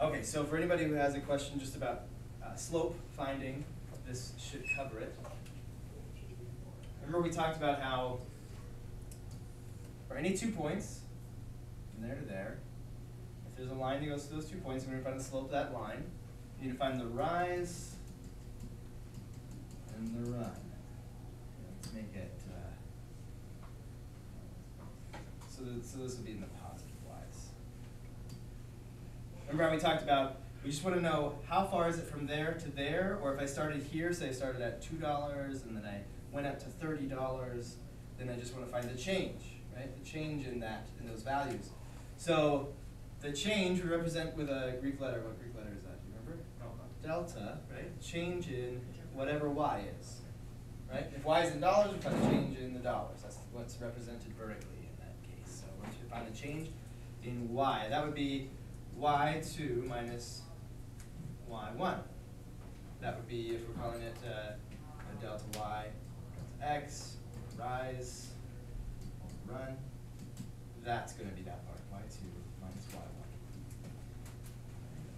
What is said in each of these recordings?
Okay, so for anybody who has a question just about uh, slope finding, this should cover it. Remember we talked about how for any two points, from there to there, if there's a line that goes to those two points, we're gonna find the slope of that line. You need to find the rise and the run. Let's make it, uh, so, th- so this would be in the. Remember how we talked about, we just wanna know how far is it from there to there, or if I started here, say I started at two dollars and then I went up to thirty dollars, then I just wanna find the change, right? The change in that, in those values. So, the change we represent with a Greek letter, what Greek letter is that, do you remember? Delta, right? Change in whatever y is, right? If y is in dollars, we find the change in the dollars, that's what's represented vertically in that case. So once you find the change in y, that would be y two minus y one. That would be, if we're calling it uh, delta y, delta x, rise, run, that's gonna be that part, y two minus y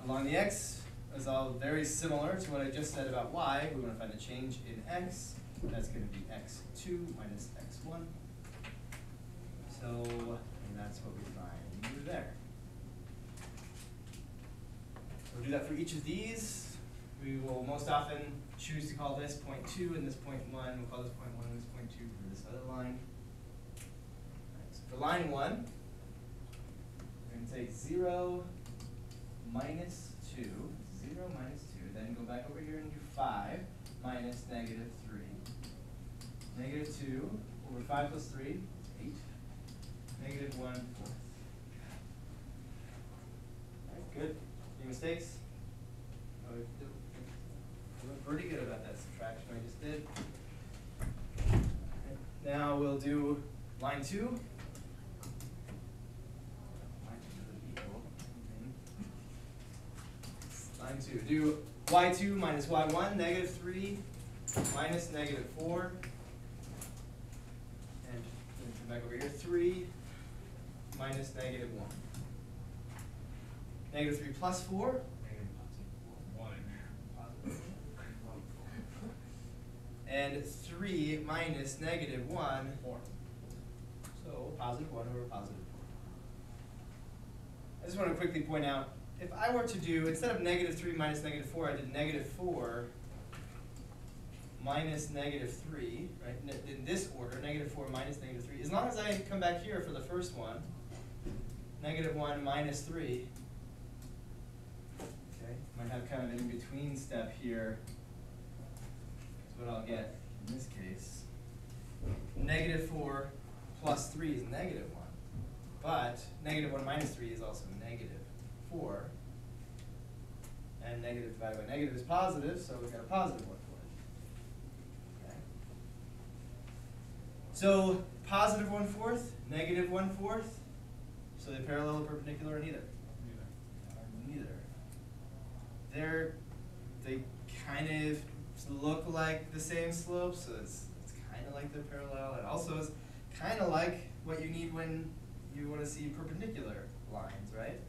one. Along the x is all very similar to what I just said about y. We want to find the change in x. That's going to be x2 minus x1. So, and that's what we find there. We'll do that for each of these. We will most often choose to call this point 2 and this point 1. We'll call this point 1 and this point 2 for this other line. Alright, so for line 1, we're going to take 0 minus 2, 0 minus 2, then go back over here and do 5 minus negative 3. Negative 2 over 5 plus 3 is 8. Negative 1 fourth. Good. Mistakes? We were pretty good about that subtraction I just did. Now we'll do line 2. Line two. Line two, do y two minus y one, negative three, minus negative four. And then come back over here, three, minus negative one. Negative 3 plus 4. and 3 minus negative 1. 4. So positive 1 over positive 4. I just want to quickly point out, if I were to do, instead of negative 3 minus negative 4, I did negative 4 minus negative 3, right, in this order, negative 4 minus negative 3. As long as I come back here for the first one, negative 1 minus 3, right? Might have kind of an in-between step here. That's what I'll get in this case. Negative 4 plus 3 is negative 1. But negative 1 minus 3 is also negative 4. And negative divided by negative is positive, so we've got a positive 1 fourth. Okay. So positive 1 fourth, negative 1 fourth, so they parallel or perpendicular in either. They're, they kind of look like the same slope, so it's, it's kind of like they're parallel. It also is kind of like what you need when you want to see perpendicular lines, right?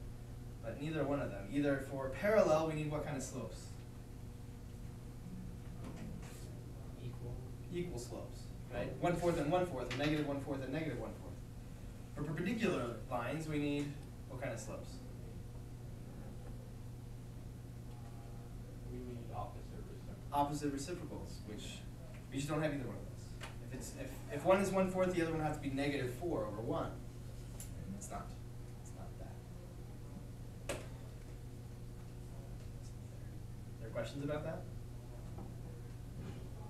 But neither one of them. Either for parallel, we need what kind of slopes? Equal. Equal slopes, right? One fourth and one fourth, and negative one fourth and negative one fourth. For perpendicular lines, we need what kind of slopes? We need opposite reciprocal. Opposite reciprocals, which we just don't have either one of those. If it's if, if one is one fourth, the other one has to be negative four over one. And it's not. It's not that. Are there questions about that?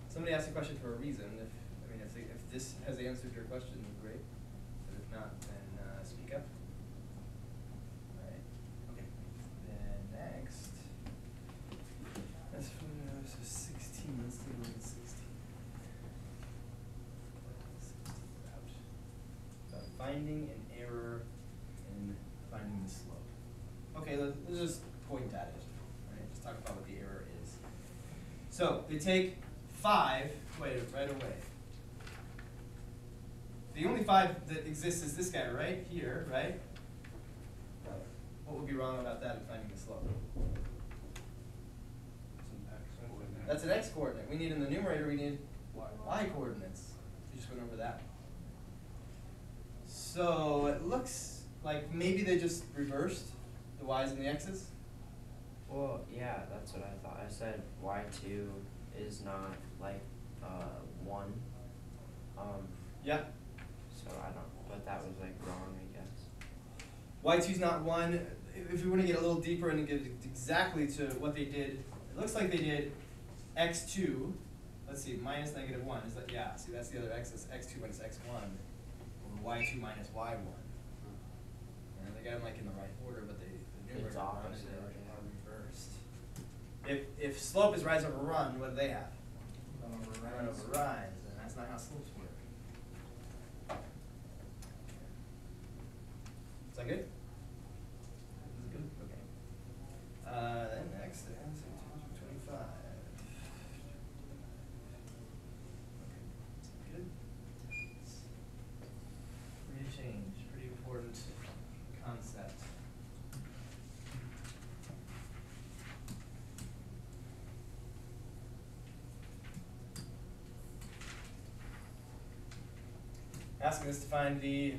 Somebody asked a question for a reason. If I mean if if this has answered your question, great. But if not, then uh, speak up. Alright. Okay. Then next. That's from, uh, so sixteen, let's take a look at sixteen. Sixteen route. About finding an error in finding the slope. Okay, let's, let's just point at it, right, just talk about what the error is. So, they take five, wait, right away. The only five that exists is this guy right here, right? What would be wrong about that in finding the slope? That's an x coordinate. We need in the numerator, we need y coordinates. We just went over that. So it looks like maybe they just reversed the y's and the x's. Well, yeah, that's what I thought. I said Y two is not like uh one. Um, Yeah. so I don't, but that was like wrong, I guess. Y two's not one. If we want to get a little deeper and get exactly to what they did, it looks like they did x two. Let's see, minus negative one is that yeah? See, that's the other x. x two minus x one, or y two minus y one. And they got them like in the right order, but they the numerator It's opposite, it yeah. are reversed. If if slope is rise over run, what do they have? Run over Run rise. over rise, and that's not how slopes work. Is that good? Is good? Okay. Uh, then next, then, so two twenty-five. Okay, good. Rate of change, pretty important concept. Asking us to find the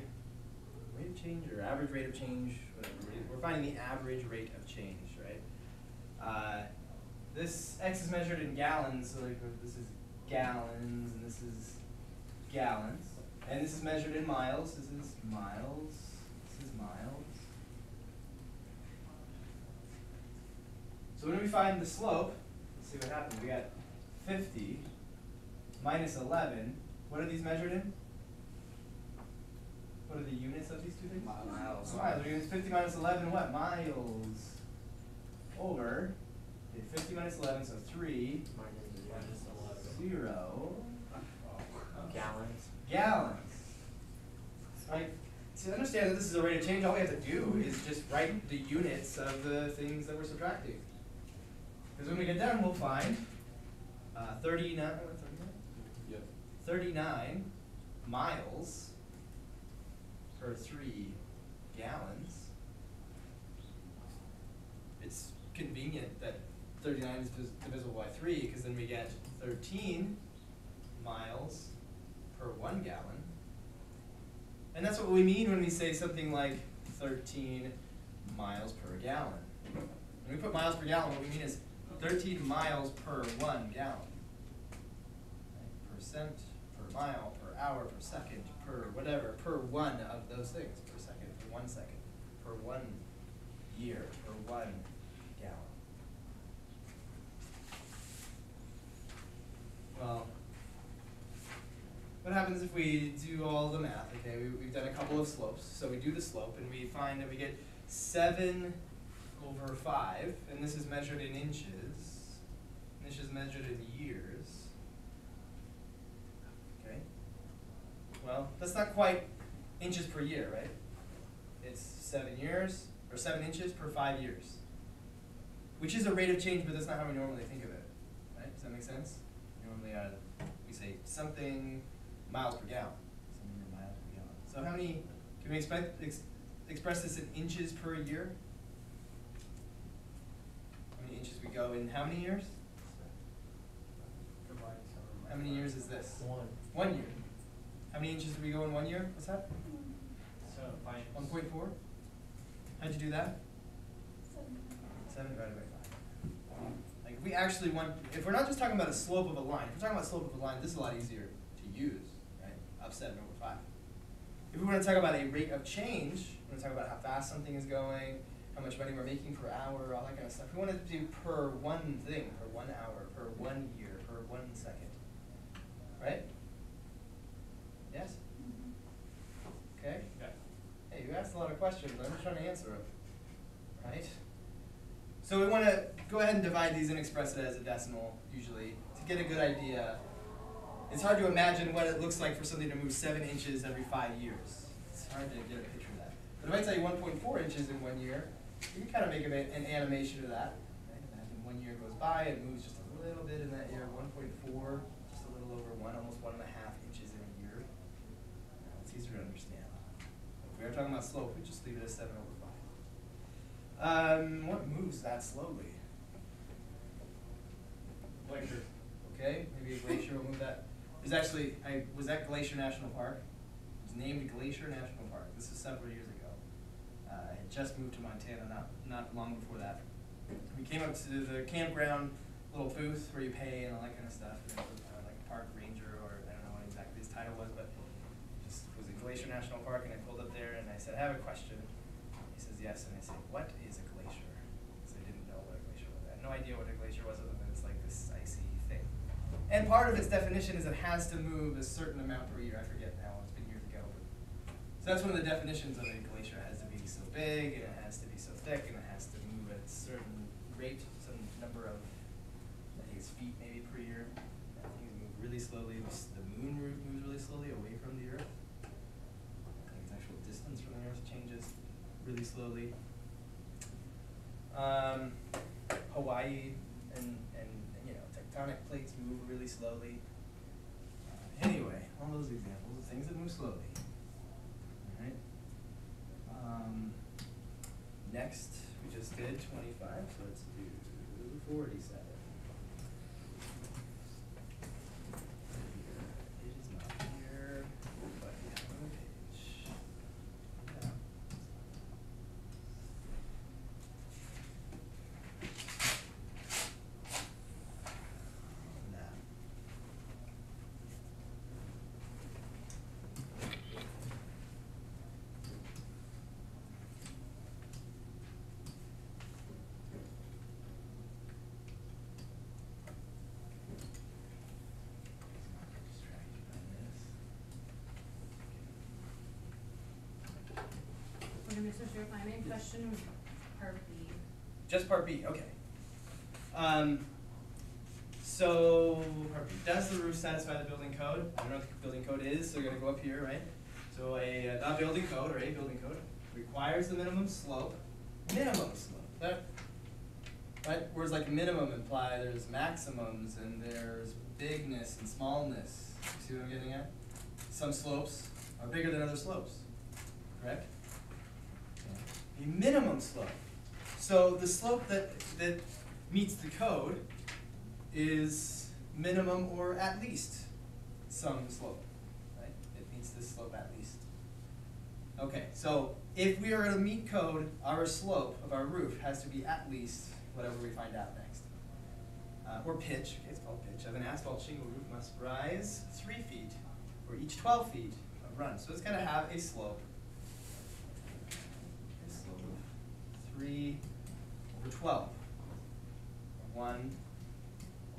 rate of change or average rate of change, whatever. we- We're finding the average rate of change, right? Uh, this X is measured in gallons, so like uh, this is gallons and this is gallons. And this is measured in miles, this is miles, this is miles. So when we find the slope, let's see what happens. We got fifty minus eleven. What are these measured in? What are the units of these two things? Miles. Miles. Miles. We're using fifty minus eleven. What? Miles. Over. Okay, fifty minus eleven, so three. Mine is zero. Minus eleven. Zero. Gallons. Gallons. Right. To understand that this is a rate of change, all we have to do is just write the units of the things that we're subtracting. Because when we get done, we'll find uh, 39, what, 39? Yep. 39 miles per three gallons. It's convenient that 39 is divisible by 3 because then we get 13 miles per one gallon. And that's what we mean when we say something like 13 miles per gallon. When we put miles per gallon, what we mean is 13 miles per one gallon. Right? Percent per mile, per hour, per second, per whatever, per one of those things, per second, per one second, per one year, per one gallon. Well, what happens if we do all the math? Okay, we, we've done a couple of slopes, so we do the slope and we find that we get seven over five, and this is measured in inches. And this is measured in years. Okay. Well, that's not quite inches per year, right? It's seven years, or seven inches per five years. Which is a rate of change, but that's not how we normally think of it, right? Does that make sense? Normally, uh, we say something miles per gallon, something in miles per gallon. So how many, can we expect, ex- express this in inches per year? How many inches we go in how many years? How many years is this? One. One year. How many inches did we go in one year? What's that? So find. One point four? How'd you do that? Seven divided by five. Like, if we actually want, if we're not just talking about a slope of a line, if we're talking about slope of a line, this is a lot easier to use, right? Of seven over five. If we wanna talk about a rate of change, we wanna talk about how fast something is going, how much money we're making per hour, all that kind of stuff. We wanna do per one thing, per one hour, per one year, per one second. Right? Okay? Yeah. Hey, you asked a lot of questions. I'm just trying to answer them. Right? So we want to go ahead and divide these and express it as a decimal, usually, to get a good idea. It's hard to imagine what it looks like for something to move 7 inches every 5 years. It's hard to get a picture of that. But if I tell you 1.4 inches in one year, you can kind of make an animation of that. Right? Imagine one year goes by, it moves just a little bit in that year, 1.4, just a little over 1, almost 1.5 we are talking about slope, we just leave it as seven over five. Um, what moves that slowly? Glacier. Okay, maybe a glacier will move that. There's actually, I was at Glacier National Park. It was named Glacier National Park. This is several years ago. Uh, I had just moved to Montana not, not long before that. We came up to the campground little booth where you pay and all that kind of stuff. And it was, uh, like park ranger or I don't know what exactly his title was, but just was at Glacier National Park and I pulled up there and I said, I have a question. He says yes, and I said, what is a glacier? Because I didn't know what a glacier was. I had no idea what a glacier was other than it's like this icy thing. And part of its definition is it has to move a certain amount per year. I forget now, it's been years ago. So that's one of the definitions of a glacier. It has to be so big, and it has to be so thick, and it has to move at a certain rate, some number of, I think it's feet maybe per year. And Things move really slowly. slowly. Um, Hawaii and, and, you know, tectonic plates move really slowly. Uh, anyway, all those examples of things that move slowly. All right. Um, next, we just did 25, so let's do 47. My main question was part B. Just part B, okay. Um, so, part B, does the roof satisfy the building code? I don't know what the building code is, so we're gonna go up here, right? So a, uh, the building code, or a building code, requires the minimum slope, minimum slope, that, right? Words like minimum imply there's maximums and there's bigness and smallness, You see what I'm getting at? Some slopes are bigger than other slopes, correct? A minimum slope. So the slope that, that meets the code is minimum or at least some slope, right? It meets this slope at least. Okay, so if we are to meet code, our slope of our roof has to be at least whatever we find out next. Uh, or pitch, okay, it's called pitch, of an asphalt shingle roof must rise three feet for each twelve feet of run. So it's gonna have a slope 3 over 12, 1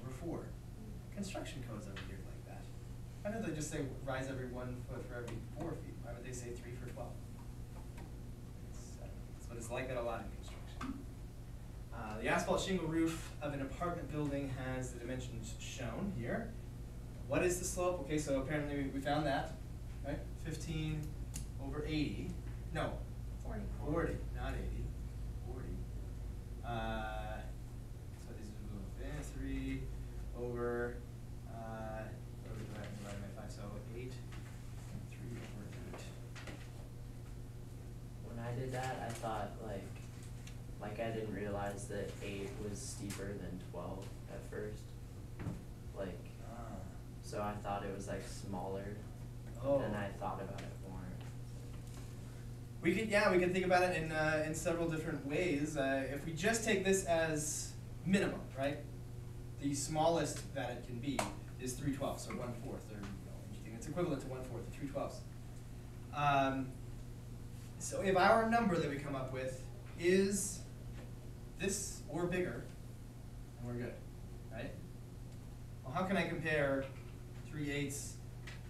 over 4. Construction code's over here like that. Why don't they just say rise every 1 foot for every 4 feet? Why would they say 3 for 12? So, uh, it's like that a lot in construction. Uh, the asphalt shingle roof of an apartment building has the dimensions shown here. What is the slope? Okay, so apparently we found that, right? 15 over 80. No, 40. 40, not 80. Uh, so this is uh, three over, uh, what are we dividing, dividing by five, so eight, three over eight. When I did that, I thought like, like I didn't realize that eight was steeper than twelve at first. Like, Ah. so I thought it was like smaller. Oh. Then I thought about it. We could, yeah, we could think about it in, uh, in several different ways. Uh, if we just take this as minimum, right? The smallest that it can be is three twelfths, or one fourth, or, you know, anything that's equivalent to one fourth, or three twelfths. Um, so if our number that we come up with is this or bigger, then we're good, right? Well, how can I compare three eighths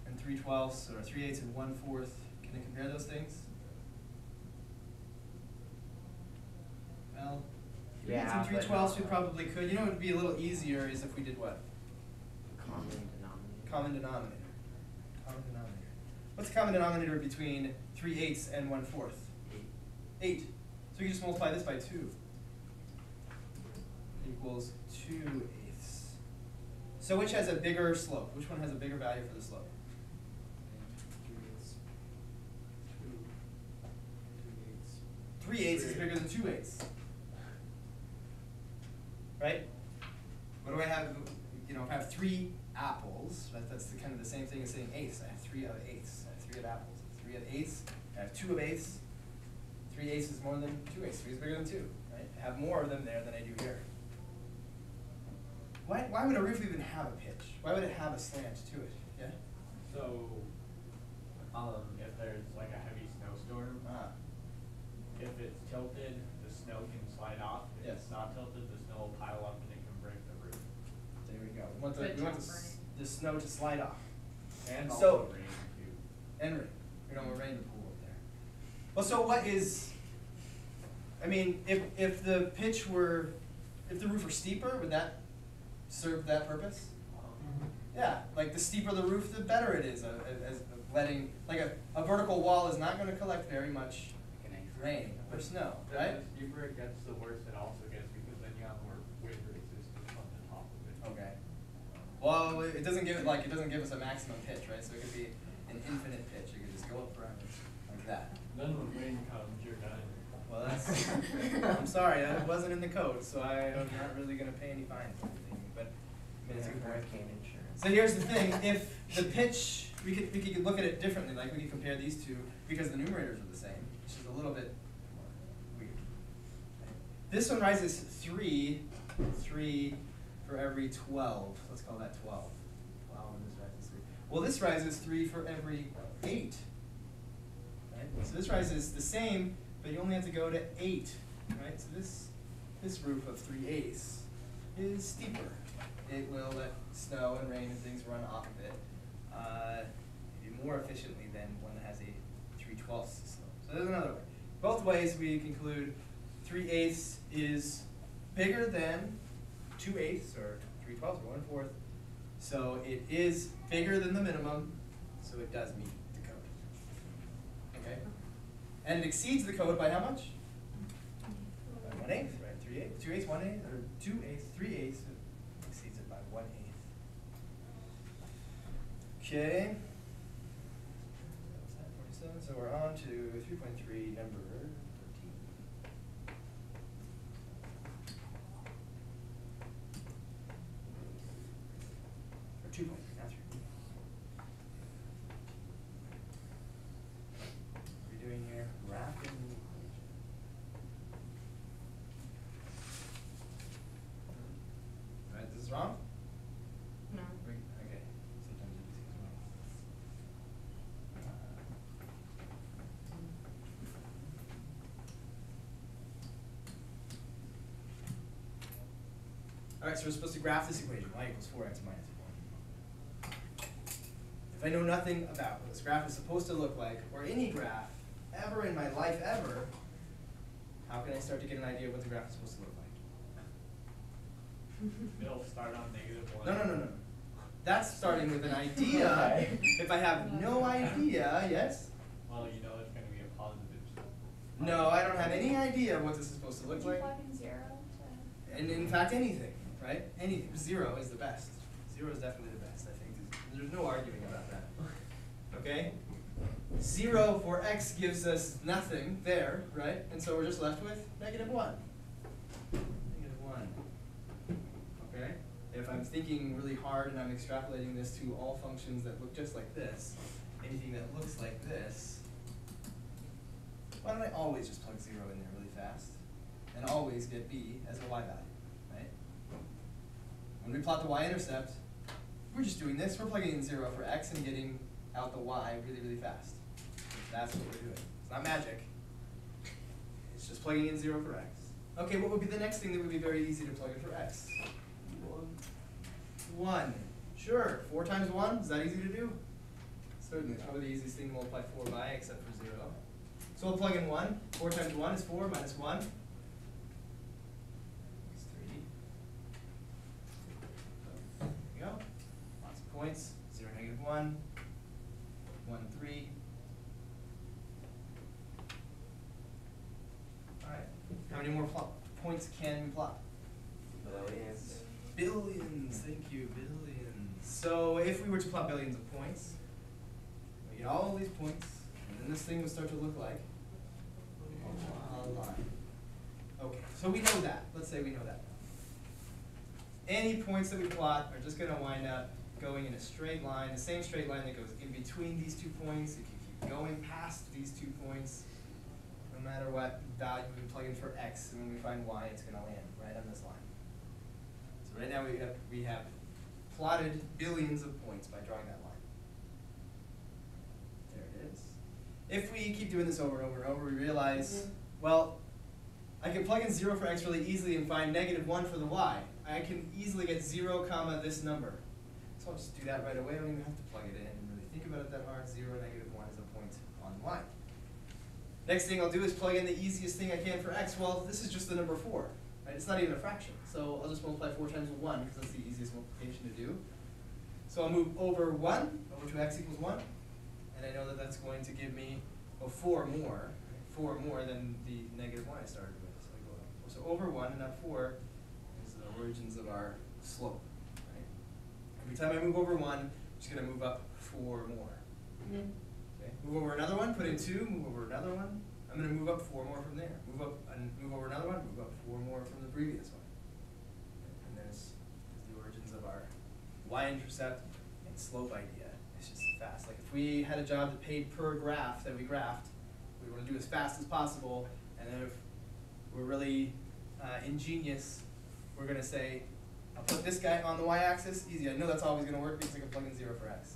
and three twelfths, or three eighths and one fourth? Can I compare those things? Well, three eighths Yeah, and three but twelfths we probably could. You know what would be a little easier is if we did what? Common denominator. Common denominator. Common denominator. What's the common denominator between three eighths and one fourth? Eight. Eight. So you can just multiply this by two. Equals two eighths. So which has a bigger slope? Which one has a bigger value for the slope? Three eighths. Two, two eighths. three eighths is bigger than two eighths. Right? What do I have, you know, if I have three apples, right, that's the kind of the same thing as saying eighths, I have three of eighths, I have three of apples, three of eighths, I have two of eighths, three eighths is more than two eighths, three is bigger than two, right? I have more of them there than I do here. Why, why would a roof even have a pitch? Why would it have a slant to it, yeah? So, um, if there's like a heavy snowstorm, Ah, if it's tilted, the snow can slide off. If Yes. it's not tilted, the snow will pile up and it can break the roof. there we go, we want the, Good we want the, s- the snow to slide off. And So- also rain too. And rain. We don't want rain to pool up there. Well, so what is, I mean, if, if the pitch were, if the roof were steeper, would that serve that purpose? Yeah, like the steeper the roof, the better it is, uh, as, as letting, like a, a vertical wall is not gonna collect very much rain or snow, right? The right? steeper it gets, the worse it also gets because then you have more wind resistance on the top of it. Okay. Well, it doesn't give it, like, it doesn't give us a maximum pitch, right? So it could be an infinite pitch, it could just go up forever, like that. Then when rain comes, you're done. Well, that's, I'm sorry, that wasn't in the code, so I, I'm not really gonna pay any fines or anything, but, I mean, it's a good point. Hurricane insurance. So here's the thing, if the pitch, we could, we could look at it differently, like we could compare these two, because the numerators are the same, which is a little bit weird. This one rises three, three for every twelve, let's call that twelve. Wow, and this rises three. Well, this rises three for every eight. Right, so this rises the same, but you only have to go to eight, right? So this, this roof of three eighths is steeper. It will let snow and rain and things run off of it, uh, maybe more efficiently than one that has a three twelfths slope. So there's another way. Both ways we conclude three eighths is bigger than two eighths or three twelfths or one fourth. So it is bigger than the minimum, so it does meet the code. Okay? And it exceeds the code by how much? By one eighth, right? Three eighths, two eighths, one eighth, or two eighths, three eighths, it exceeds it by one eighth. Okay. That that, 47, so we're on to three point three, number thirteen. Or two point three, not three. What are we doing here? Graph and equation. Right, this is wrong? No. Okay, sometimes it just goes wrong. Alright, so we're supposed to graph this equation, y equals four x minus I know nothing about what this graph is supposed to look like, or any graph ever in my life ever, how can I start to get an idea of what the graph is supposed to look like? It'll start on negative one. No, no, no, no. That's starting with an idea. If I have no idea, yes? Well, you know it's gonna be a positive. No, I don't have any idea what this is supposed to look like. plug in zero to? And in fact, anything, right? Anything. Zero is the best. Zero is definitely the best, I think. There's no arguing about that. Okay? Zero for x gives us nothing there, right? And so we're just left with negative one. Negative one. Okay? If I'm thinking really hard and I'm extrapolating this to all functions that look just like this, anything that looks like this, why don't I always just plug zero in there really fast? And always get b as a y value, right? When we plot the y-intercept, we're just doing this, we're plugging in zero for x and getting out the Y really, really fast. That's what we're doing. It's not magic. It's just plugging in 0 for x. Okay, what would be the next thing that would be very easy to plug in for x? 1. 1. Sure, 4 times 1, is that easy to do? Certainly, it's probably the easiest thing to multiply 4 by except for 0. So we'll plug in 1. 4 times 1 is 4 minus 1. 3. There we go. Lots of points. 0, negative 1. How many more plot, points can we plot? Billions. Billions, thank you, billions. So if we were to plot billions of points, we get all these points, and then this thing would start to look like. a line. Okay, so we know that, let's say we know that. Any points that we plot are just gonna wind up going in a straight line, the same straight line that goes in between these two points, if you keep going past these two points, no matter what value we plug in for x, and when we find y, it's gonna land right on this line. So right now we have, we have plotted billions of points by drawing that line. There it is. If we keep doing this over and over and over, we realize, mm-hmm. well, I can plug in zero for x really easily and find negative one for the y. I can easily get zero comma this number. So I'll just do that right away, I don't even have to plug it in and really think about it that hard, zero, negative one is a point on y. Next thing I'll do is plug in the easiest thing I can for x, well, this is just the number four, right, it's not even a fraction, so I'll just multiply four times one, because that's the easiest multiplication to do. So I'll move over one, over to x equals one, and I know that that's going to give me, oh, four more, four more than the negative one I started with, so. So over one and up four is the origins of our slope, right? Every time I move over one, I'm just gonna move up four more. Okay, move over another one, put in two, move over another one, I'm gonna move up four more from there. Move up, and move over another one, move up four more from the previous one. And there's, there's the origins of our y-intercept and slope idea. It's just fast. Like if we had a job that paid per graph that we graphed, we wanna do as fast as possible, and then if we're really uh, ingenious, we're gonna say, I'll put this guy on the y-axis, easy, I know that's always gonna work because I can plug in zero for x.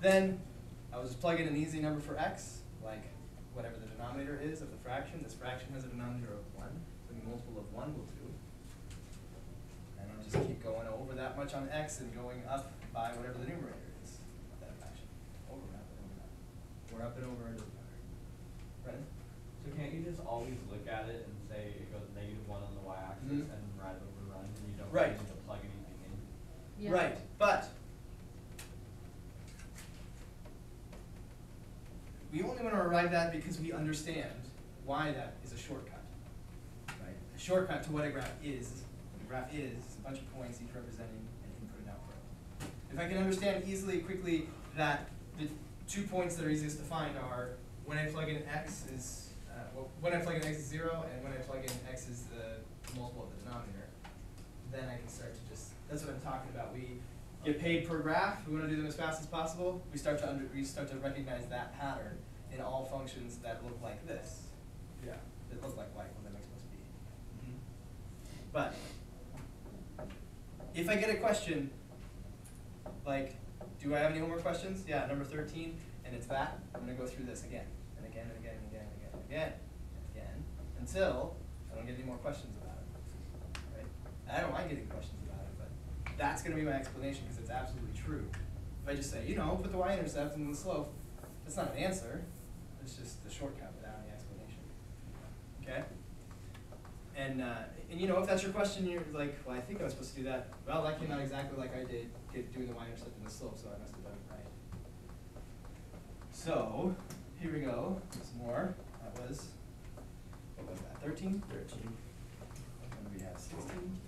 Then, I was just plug an easy number for x, like whatever the denominator is of the fraction, this fraction has a denominator of one, so a multiple of one will do. And I'll just keep going over that much on x and going up by whatever the numerator is of that fraction. Over and up and over and up. Or up and over and over. Right? So can't you just always look at it and say it goes negative one on the y-axis Mhm. and right over run, and you don't Right. need to plug anything in? Yeah. Right, but we only want to arrive at because we understand why that is a shortcut. Right? A shortcut to what a graph is. A graph is, a bunch of points each representing an input and output. If I can understand easily, quickly, that the two points that are easiest to find are when I plug in x is, uh, well, when I plug in x is zero, and when I plug in x is the multiple of the denominator, then I can start to just, that's what I'm talking about. We get paid per graph, we wanna do them as fast as possible, we start to under, we start to recognize that pattern in all functions that look like this. Yeah. That look like y, that makes most b. But, if I get a question, like, do I have any homework questions? Yeah, number thirteen, and it's that, I'm gonna go through this again, and again, and again, and again, and again, and again, and again, until I don't get any more questions about it. Right? I don't mind getting questions about it, but that's gonna be my explanation, because it's absolutely true. If I just say, you know, put the y-intercept and the slope, that's not an answer, that's just the shortcut without any explanation. Okay? And, uh, and you know, if that's your question, you're like, well, I think I was supposed to do that. Well, that came out exactly like I did doing the y-intercept and the slope, so I must have done it right. So, here we go. Some more. That was, what was that, 13? 13. And we have 16.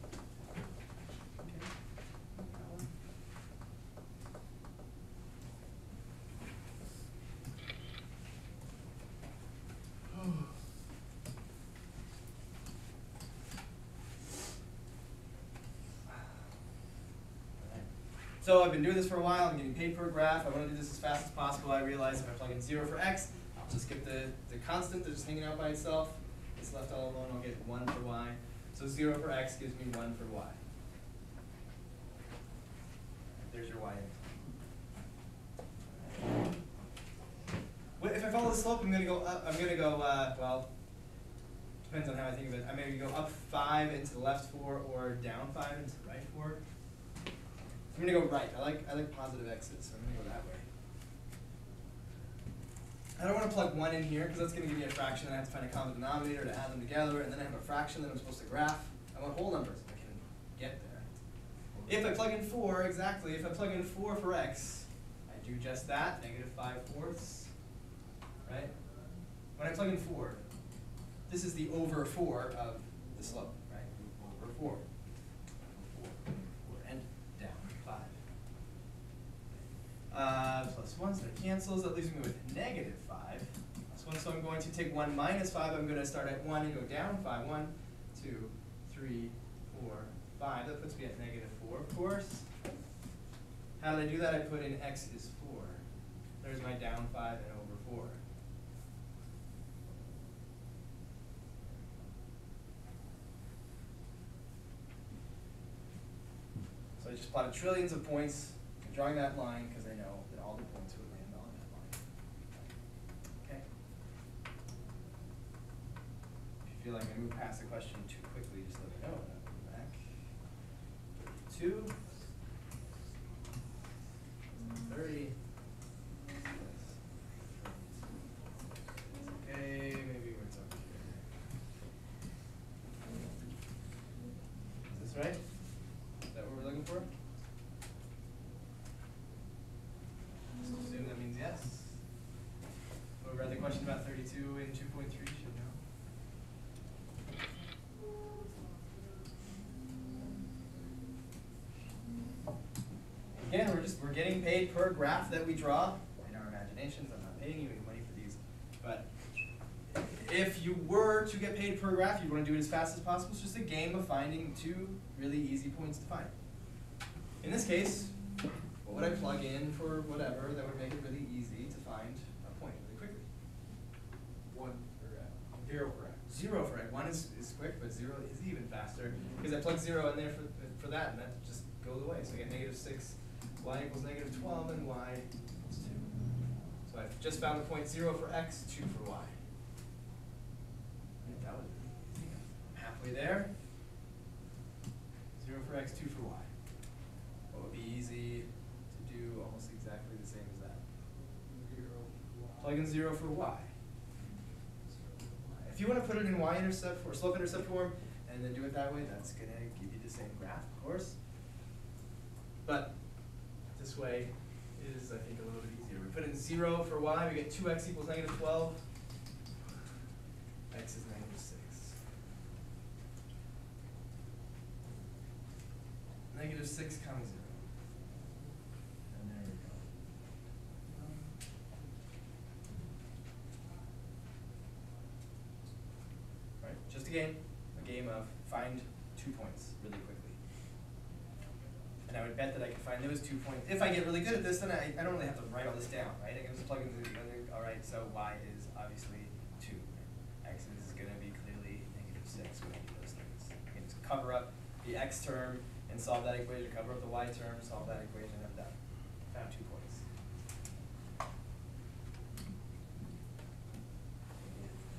So I've been doing this for a while, I'm getting paid per graph, I wanna do this as fast as possible, I realize if I plug in zero for x, I'll just get the, the constant that's just hanging out by itself, it's left all alone, I'll get one for y. So zero for x gives me one for y. There's your y. If I follow the slope, I'm gonna go up, I'm gonna go, uh, well, depends on how I think of it, I maybe go up five into the left four, or down five into the right four. I'm gonna go right. I like I like positive exits. so I'm gonna go that way. I don't want to plug one in here because that's going to give me a fraction. I have to find a common denominator to add them together, and then I have a fraction that I'm supposed to graph. I want whole numbers. I can get there. If I plug in 4, exactly, if I plug in 4 for x, I do just that, negative 5 fourths, right? When I plug in 4, this is the over 4 of the slope, right? Over 4. Uh, plus one, so it cancels, that leaves me with negative five, plus one so I'm going to take one minus five, I'm gonna start at one and go down five. One, two, three, four, five, that puts me at negative four, of course. How did I do that? I put in x is four. There's my down five and over four. So I just plotted trillions of points, drawing that line because I know that all the points would land on that line. Okay. If you feel like I move past the question too quickly, just let me know, I'll go back. Okay, maybe what's up here? Is this right? Is that what we're looking for? Just assume that means yes. Whoever had the question about thirty-two and two point three should know. Again, we're just, we're getting paid per graph that we draw in our imaginations, I'm not paying you any money for these. But if you were to get paid per graph, you'd wanna do it as fast as possible, it's just a game of finding two really easy points to find. In this case, what would I plug in for whatever that would make it really easy to find a point really quickly? One for X, zero for X. Zero for it, one is, is quick, but zero is even faster, because I plug zero in there for, for that, and that just goes away, so I get negative six, y equals negative twelve, and y equals two. So I've just found the point zero for x, two for y. Right, that was. Halfway there. Zero for x, two for y. What would be easy to do almost exactly the same as that? Plug in zero for y. If you wanna put it in y-intercept or slope-intercept form, and then do it that way, that's gonna give you the same graph, of course. But this way is, I think, a little bit easier. We put in zero for y, we get two x equals negative twelve. X is negative six. Negative six comma zero. And there we go. Right, just a game, a game of find two points really quickly. And I would bet that I can find those two points. If I get really good at this, then I, I don't really have to write all this down, right? I can just plug into the other, all right, so y is obviously two. X is gonna be clearly negative six when I do those things. I can just cover up the x term and solve that equation, cover up the y term, solve that equation, I'm done. Found two points.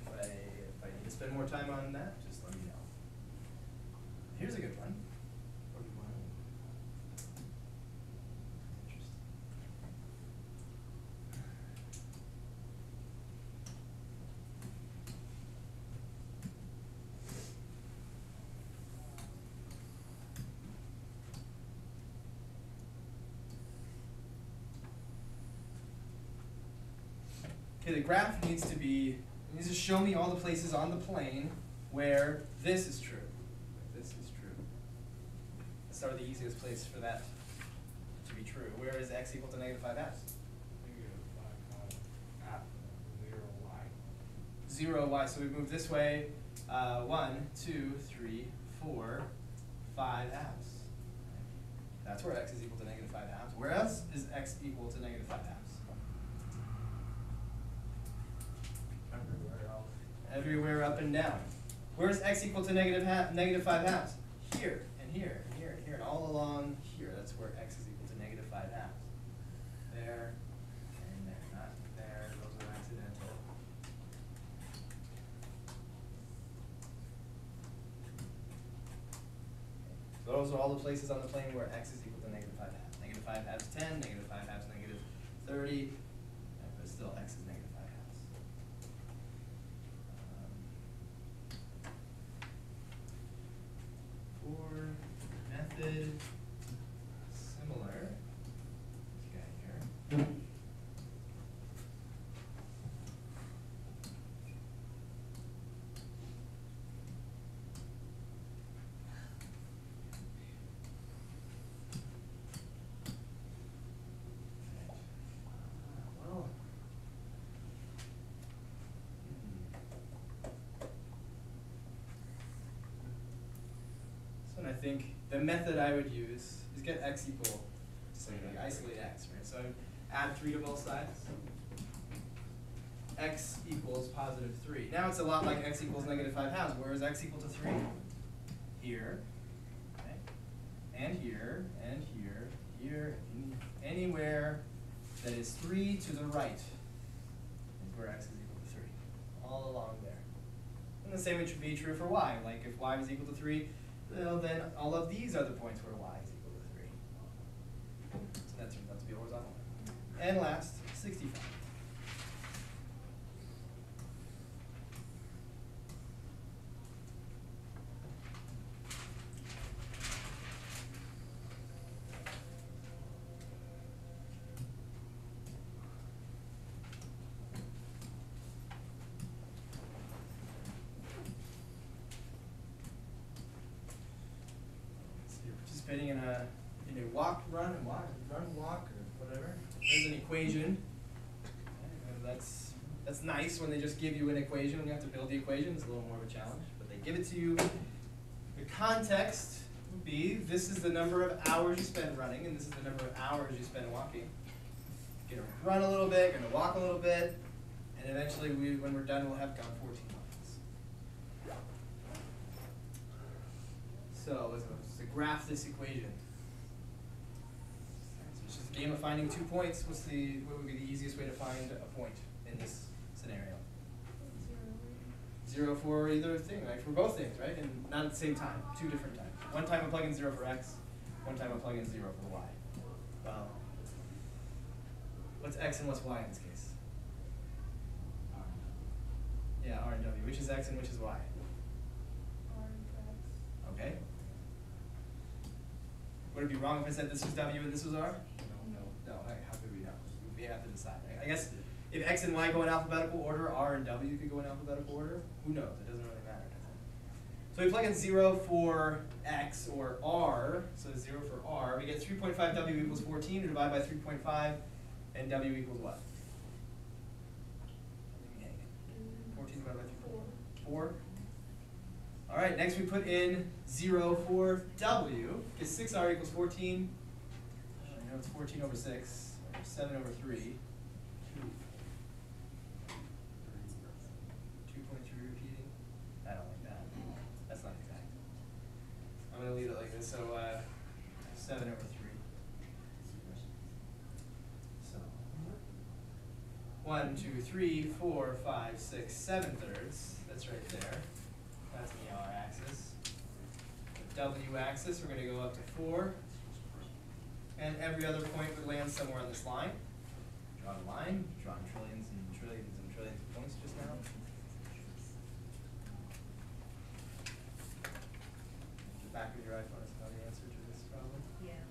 If I, if I need to spend more time on that, just let me know. Here's a good one. Forty-one. Interesting. Okay, the graph needs to be, needs to show me all the places on the plane where this is true. This is true. Let's start with the easiest place for that to be true. Where is x equal to negative five halves? Negative five, five, zero, Y. Zero y, so we move this way, uh, one, two, three, four, five halves. That's where x is equal to negative five halves. Where else is x equal to negative five halves? everywhere up and down. Where's x equal to negative, half, negative 5 halves? Here, and here, and here, and here, and all along here. That's where x is equal to negative 5 halves. There, and there, not there. Those are accidental. So those are all the places on the plane where x is equal to negative 5 halves. Negative 5 halves 10, negative 5 halves negative 30, I think the method I would use is get x equal to something, like isolate x, right? So I add 3 to both sides. x equals positive 3. Now it's a lot like x equals negative 5 halves, where is x equal to 3? Here, okay? and here, and here, here, anywhere that is 3 to the right is where x is equal to 3, all along there. And the same would be true for y, like if y was equal to 3, well then all of these are the points where y is equal to 3. So that turns out to be horizontal. And last, 65. Just give you an equation, when you have to build the equation, it's a little more of a challenge, but they give it to you. The context would be, this is the number of hours you spend running, and this is the number of hours you spend walking. You're gonna run a little bit, you're gonna walk a little bit, and eventually we, when we're done, we'll have gone fourteen miles. So let's, let's graph this equation. It's just a game of finding two points. What's the, what would be the easiest way to find a point in this scenario? Zero for either thing, right? For both things, right? And not at the same time, two different times. One time I'm plugging zero for x, one time I'm plugging zero for y. Well, what's x and what's y in this case? Yeah, R and W. Which is x and which is y? R and y? Okay. Would it be wrong if I said this was W and this was R? No. No, I- how could we know? We have to decide. I guess if X and Y go in alphabetical order, R and W could go in alphabetical order. Who knows? It doesn't really matter. So we plug in 0 for X or R, so 0 for R. We get 3.5W equals 14 We divide by 3.5, and W equals what? 14 divided by 3. 4. All right, next we put in 0 for W. because 6R equals 14. I know it's 14 over 6, 7 over 3. Gonna leave it like this, so, uh, seven over three. So. One, two, three, four, five, six, seven thirds, that's right there. That's the R axis. The W axis, we're gonna go up to four. And every other point would land somewhere on this line. Draw a line, and trillions and trillions of points just now. The back of your iPhone is not the answer to this problem. Yeah.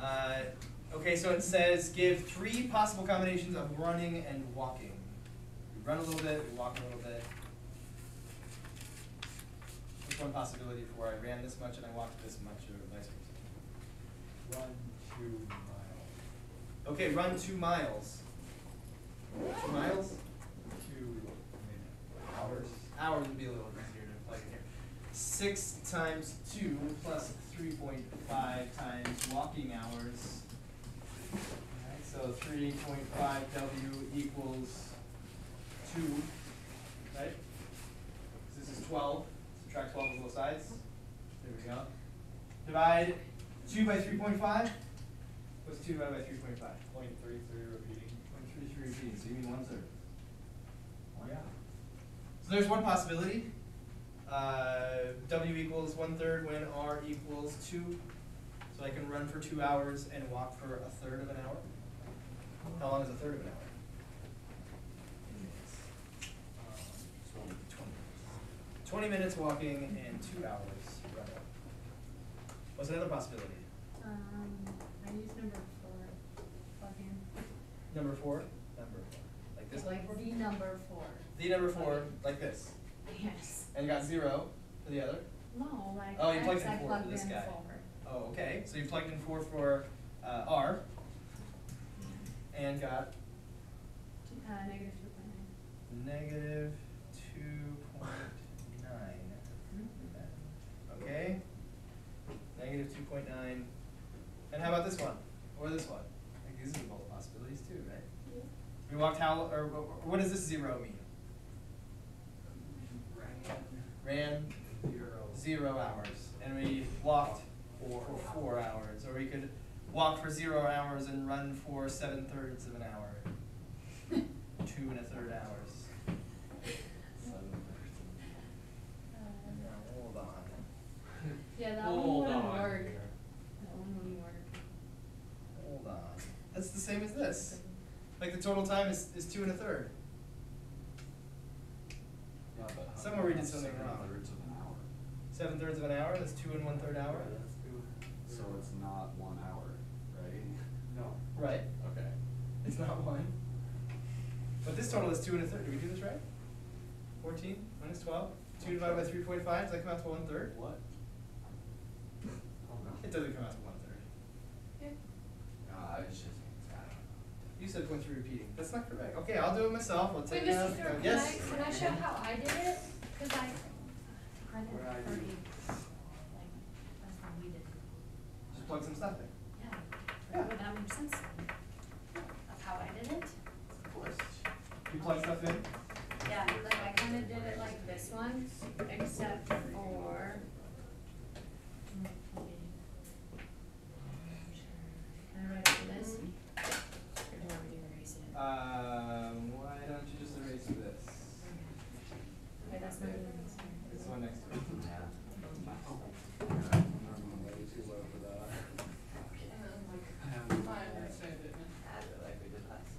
Uh, okay, so it says give three possible combinations of running and walking. We run a little bit, we walk a little bit. What's one possibility for where I ran this much and I walked this much, or vice versa? Run two miles. Okay, run two miles. Two miles? Two minutes. Hours. Hours would be a little easier to plug in here. Six times two plus three point five times walking hours. Alright, so three point five W equals two, right? This is twelve, subtract twelve on both sides. There we go. Divide two by three point five? What's two divided by three point five? Point three three repeating. Point three three repeating, so you mean one third. Oh, yeah. So there's one possibility. Uh, W equals one third when R equals two. So I can run for two hours and walk for a third of an hour. How long is a third of an hour? Um, Twenty. Twenty minutes walking and two hours running. What's another possibility? Um, I use number four, plug in. Number four? Number four. Like this Like the number four the number four like this. Yes. And got zero for the other? No, like oh, you plugged in I four plugged for this guy. Four. Oh, okay. So you plugged in four for uh, R and got uh, negative two point nine. Negative two point nine. Mm-hmm. Okay. Negative two point nine. And how about this one? Or this one? Like these are both possibilities too, right? Yeah. We walked how or what does this zero mean? Ran Zero. zero hours, and we walked for four hours, or we could walk for zero hours and run for seven thirds of an hour. Two and a third hours. Now, hold on, Yeah, that Hold one wouldn't on work. That one wouldn't work. hold on. That's the same as this. Like the total time is, is two and a third. Yeah, but how Somewhere we did something seven wrong. thirds of an hour? Seven thirds of an hour, that's two and one third hour. Let's do. So it's not one hour, right? No. Right, Okay. it's not one. But this total is two and a third, did we do this right? Fourteen twelve. Two divided by three point five, does that come out to one third? What? Oh, no. It doesn't come out to one third. Yeah. Uh, it's just, I don't know. You said point three repeating, that's not correct. Okay, I'll do it myself, I'll take Wait, it out. Mr. Stewart, can I, Yes? can I show how I did it? Cause I, I did What I it do. pretty, like, that's how we did it. Just plug some stuff in. Yeah, Yeah. would that make sense? Of how I did it? Of course. You plug stuff in? Yeah, like I kinda did it like this one, except for. Can I write for this? Or do you want me to erase it? Um, why don't you just erase this? Wait, that's not even this This one next to it. I'm way too low for that. Like we did last.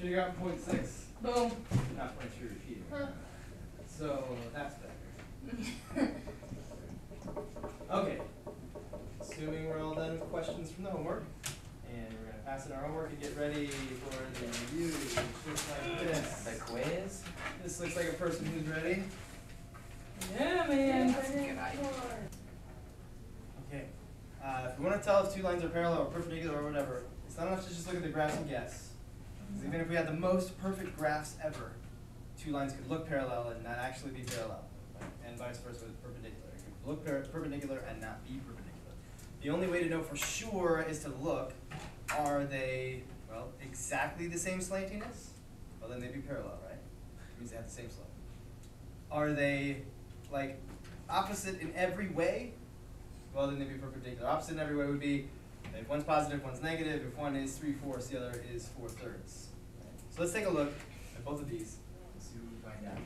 There we go. Should've got point six, Boom. not point three repeating. Huh. So, that's better. Okay. Assuming we're all done with questions from the homework, and we're gonna pass in our homework and get ready for the review, which looks like this. The quiz? This looks like a person who's ready. Yeah, man. Okay, uh, if we wanna tell if two lines are parallel or perpendicular or whatever, it's not enough to just look at the graphs and guess. 'Cause even if we had the most perfect graphs ever, two lines could look parallel and not actually be parallel, and vice versa with perpendicular. It could look par- perpendicular and not be perpendicular. The only way to know for sure is to look, are they, well, exactly the same slantiness? Well, then they'd be parallel, right? Means they have the same slope. Are they like opposite in every way? Well, then they'd be perpendicular. Opposite in every way would be if one's positive, one's negative. If one is three fourths, the other is four thirds. So let's take a look at both of these and see what we find out.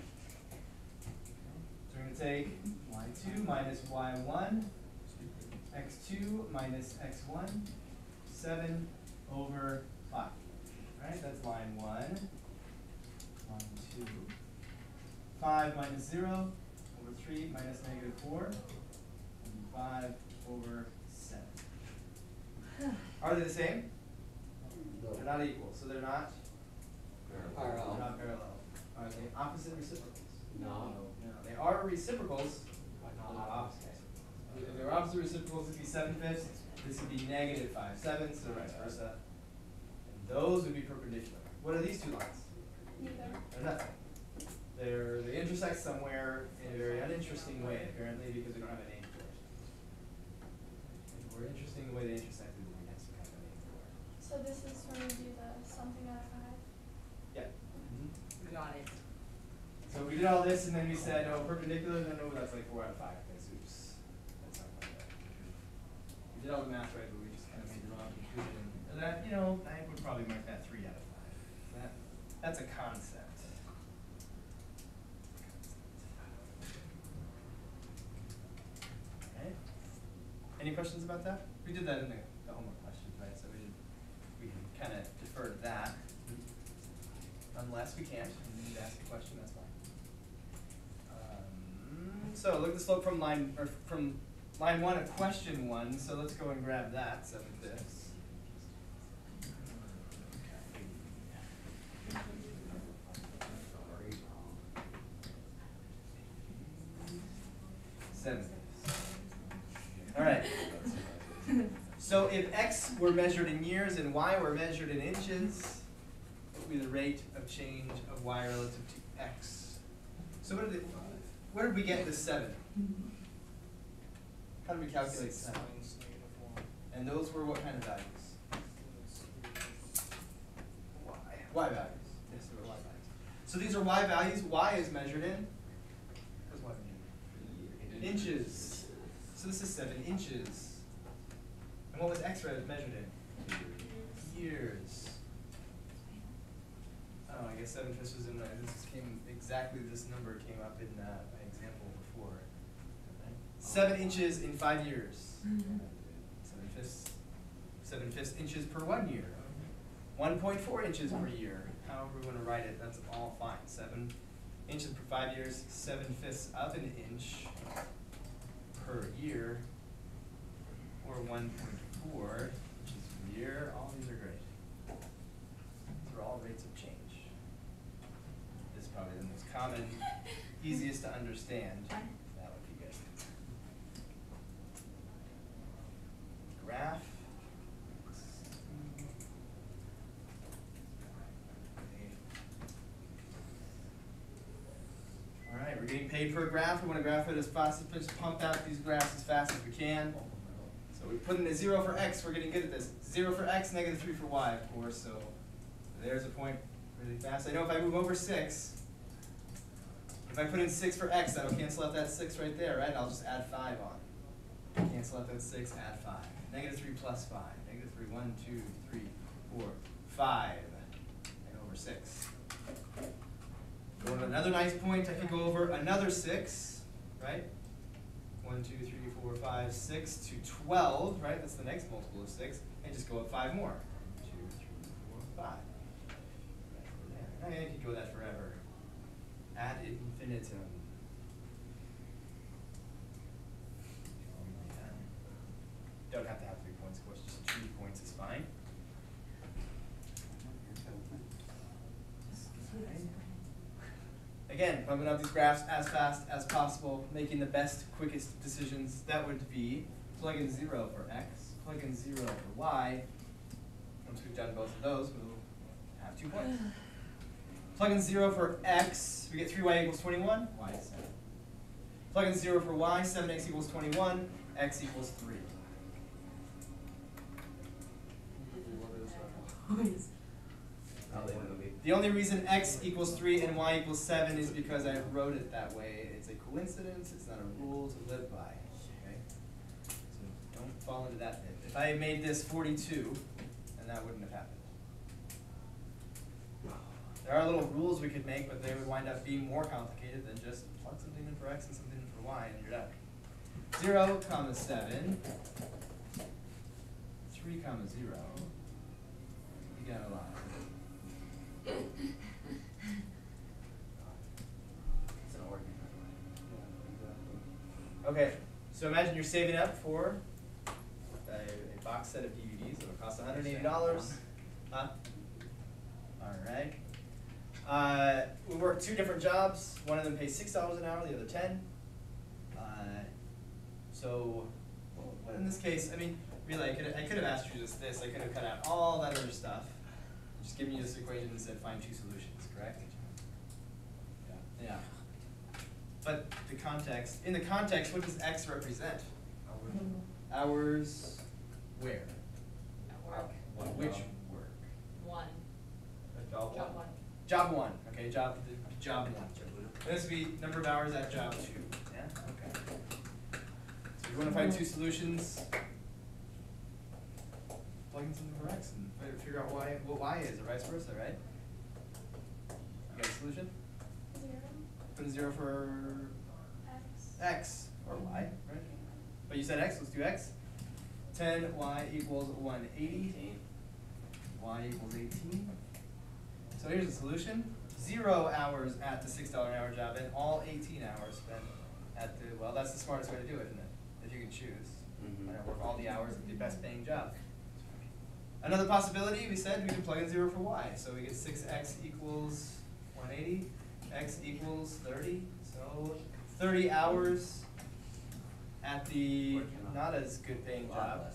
So we're gonna take y two minus y one, x two minus x one, seven over five. Alright, that's line one, line two. Five minus zero over three minus negative four, and five over seven. Are they the same? They're not equal, so they're not, Parallel. they're not parallel. Are they opposite reciprocals? No. No, they are reciprocals, But but not not opposite. opposite. If they were opposite reciprocals, it'd be seven fifths, this would be negative five sevenths, so vice versa. And those would be perpendicular. What are these two lines? They're nothing. They're, they intersect somewhere in a very uninteresting way, apparently, because we don't have a name for it. If it were interesting the way they intersected, we have some kind of a name for it. So this is when we do the something out of five? Yeah. Mm-hmm. Got it. So we did all this and then we said, oh, perpendicular, then no, that's like four out of five, that's oops. That's not quite right. We did all the math right, but we just kind of made the wrong conclusion. And that, you know, I would probably mark that three out of five. That, that's a concept. Okay. Any questions about that? We did that in the, the homework questions, right, so we did, we can kinda defer to that. Unless we can't, and you need to ask a question, that's fine. Um, so look at the slope from line, or from line one of question one, so let's go and grab that, seven fifths. Seven. Alright. So if x were measured in years and y were measured in inches, what would be the rate of change of y relative to x? So what did it, where did we get this seven? How did we calculate seven? And those were what kind of values? Y values. Yes, they were y values. So these are y values, y is measured in? What's y measured in? Inches. So this is seven inches. And what was x re- measured in? Years. Oh, I guess seven fifths was in my, this came, exactly this number came up in, uh, my example before. Seven inches in five years. Seven fifths, seven fifths inches per one year. One point four inches per year, however we wanna write it, that's all fine. Seven inches per five years, seven fifths of an inch per year, or one point four inches per year, all these are great. These are all rates of change. This is probably the most common, easiest to understand. That would be good. Graph. Alright, we're getting paid for a graph, we wanna graph it as fast as, just pump out these graphs as fast as we can. So we put in a zero for x, we're getting good at this. Zero for x, negative three for y, of course, so there's a point really fast. I know if I move over six, if I put in six for x, that'll cancel out that six right there, right? I'll just add five on. Cancel out that six, add five. Negative three plus five. Negative three, one, two, three, four, five. And over six. Go to another nice point, I could go over another six, right? One, two, three, four, five, six to twelve, right? That's the next multiple of six, and just go up five more. Two, three, four, five. Right over there. I could go that forever. Ad infinitum. Don't have to have three points, of course, just two points is fine. Again, pumping up these graphs as fast as possible, making the best, quickest decisions. That would be plug in zero for x, plug in zero for y. Once we've done both of those, we'll have two points. Plug in zero for x, we get three y equals twenty-one, y is seven. Plug in zero for y, seven x equals twenty-one, x equals three. The only reason x equals three and y equals seven is because I wrote it that way. It's a coincidence, it's not a rule to live by, okay? So don't fall into that. If I made this forty-two, then that wouldn't have happened. There are little rules we could make, but they would wind up being more complicated than just plug something in for x and something in for y and you're done. Zero comma seven, three comma zero, you got a lot. It's an organ. Okay, so imagine you're saving up for a, a box set of DVDs that'll cost hundred and eighty dollars. Huh? Alright. Uh, we work two different jobs, one of them pays six dollars an hour, the other ten. Uh, so, well, in this case, I mean, really, I could, I could have asked you just this, I could have cut out all that other stuff. Just given you this equation and said find two solutions, correct? Yeah. Yeah. But the context, in the context, what does X represent? Hours where? At Work. One Which work? One. A job Job one. Job one, okay, job, the- job one. This would be number of hours at job two, yeah, okay. So you wanna find two solutions? Plug in something for X and figure out why, what Y is, or vice versa, right? You got a solution? Zero. Put in zero for X. X or Y, right? But you said X, let's do X. Ten Y equals one eighty. Y equals eighteen. So here's the solution. Zero hours at the six dollar an hour job and all eighteen hours spent at the, well, that's the smartest way to do it, isn't it? If you can choose. Mhm. Why work all the hours at the best paying job? Another possibility, we said we can plug in zero for y, so we get six x equals one eighty, x equals thirty, so thirty hours at the not as good paying job.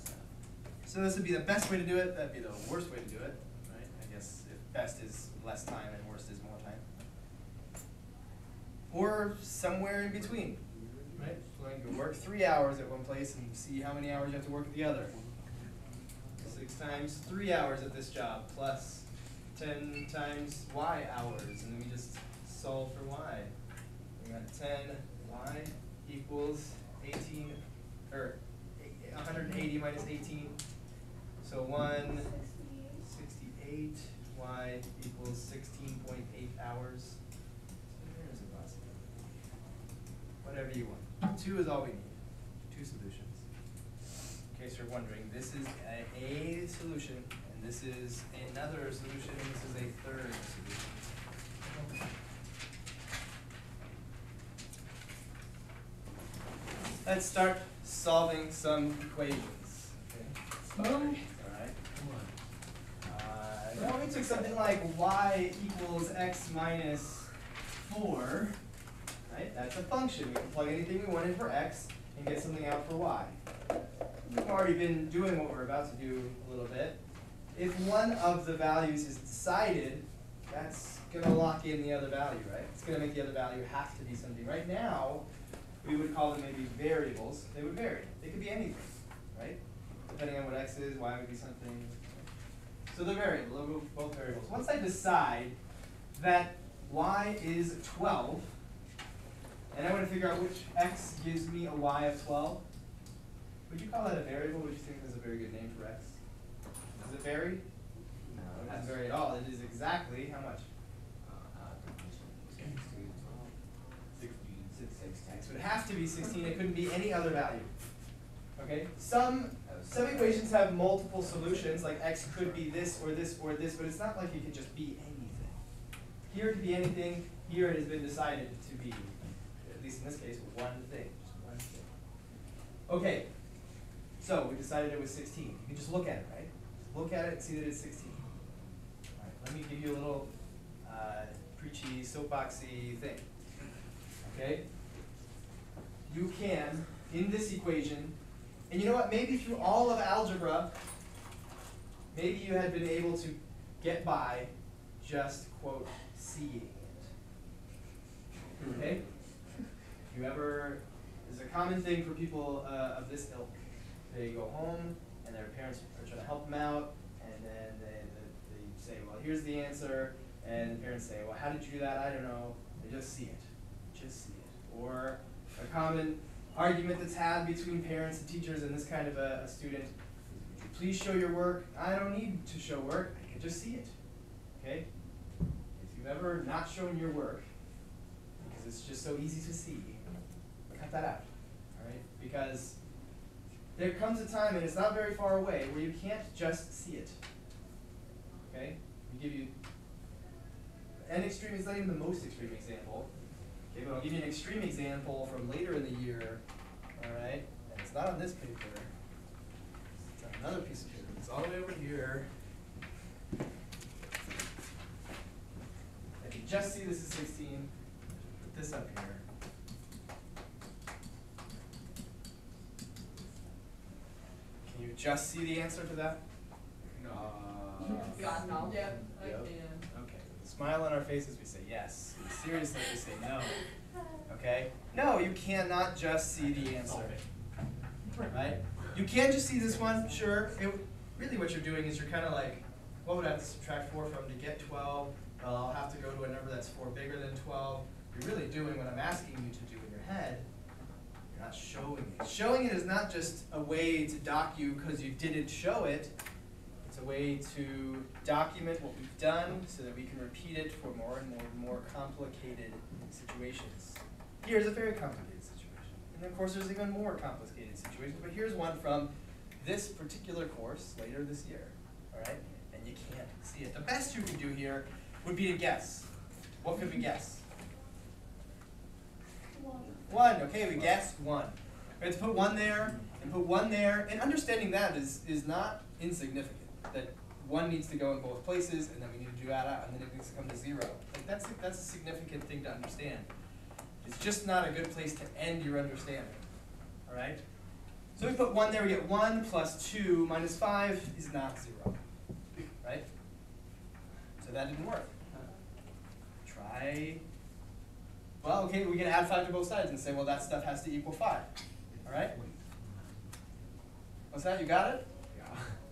So this would be the best way to do it, that'd be the worst way to do it, right? I guess if best is less time and worst is more time. Or somewhere in between, right? Can work three hours at one place and see how many hours you have to work at the other. Six times three hours at this job plus ten times y hours, and then we just solve for y. We got ten y equals eighteen, or hundred and eighty minus eighteen. So one sixty-eight, equals sixteen point eight hours. Whatever you want. Two is all we need, two solutions. In case you're wondering, this is a, a solution, and this is another solution, and this is a third solution. Let's start solving some equations, okay? Took something like y equals x minus four, right? That's a function. We can plug anything we want in for x and get something out for y. We've already been doing what we're about to do a little bit. If one of the values is decided, that's gonna lock in the other value, right? It's gonna make the other value have to be something. Right now, we would call them maybe variables. They would vary. They could be anything, right? Depending on what x is, y would be something. So they're variable, both- both variables. Once I decide that y is twelve, and I wanna figure out which x gives me a y of twelve, would you call that a variable? Would you think that's a very good name for x? Does it vary? No, It doesn't vary at all. It is exactly how much? Uh, Sixteen. Six, sixteen. So it has to be sixteen, it couldn't be any other value. Okay, some, some equations have multiple solutions, like x could be this or this or this, but it's not like it could just be anything. Here it could be anything, here it has been decided to be, at least in this case, one thing, just one thing. Okay, so we decided it was sixteen, you can just look at it, right? Look at it and see that it's sixteen. Alright, let me give you a little, uh, preachy, soapboxy thing okay? You can, in this equation, and you know what, maybe through all of algebra, maybe you had been able to get by just, quote, seeing it. Okay? You ever, there's a common thing for people uh, of this ilk. They go home and their parents are trying to help them out, and then they, they, they say, well, here's the answer, and the parents say, well, how did you do that? I don't know. They just see it just see it. Or a common argument that's had between parents and teachers and this kind of a, a student, please show your work? I don't need to show work, I can just see it. Okay? If you've ever not shown your work, because it's just so easy to see, cut that out. Alright? Because there comes a time, and it's not very far away, where you can't just see it. Okay? We give you an extreme, it's not even the most extreme example. Okay, I'll give you an extreme example from later in the year, alright? And it's not on this paper. It's on another piece of paper. It's all the way over here. If you just see this is sixteen, put this up here. Can you just see the answer to that? Uh. God, no. Yep, I can. Smile on our faces, we say yes. Seriously, we say no. Okay? No, you cannot just see the answer. Right? You can't just see this one, sure. It, really, what you're doing is you're kind of like, what would I have to subtract four from to get 12? Well, I'll have to go to a number that's four bigger than 12. You're really doing what I'm asking you to do in your head. You're not showing it. Showing it is not just a way to dock you because you didn't show it. A way to document what we've done so that we can repeat it for more and more and more complicated situations. Here's a very complicated situation. And of course, there's even more complicated situations, but here's one from this particular course later this year. All right? And you can't see it. The best you can do here would be to guess. What could we guess? One. One, okay, we guessed one. We have to put one there and put one there, and understanding that is, is not insignificant. That one needs to go in both places, and then we need to do that out, and then it needs to come to zero. Like, that's, a- that's a significant thing to understand. It's just not a good place to end your understanding, alright? So we put one there, we get one plus two minus five is not zero, right? So that didn't work. Try, well, okay, we can add five to both sides and say, well, that stuff has to equal five, alright? What's that, you got it?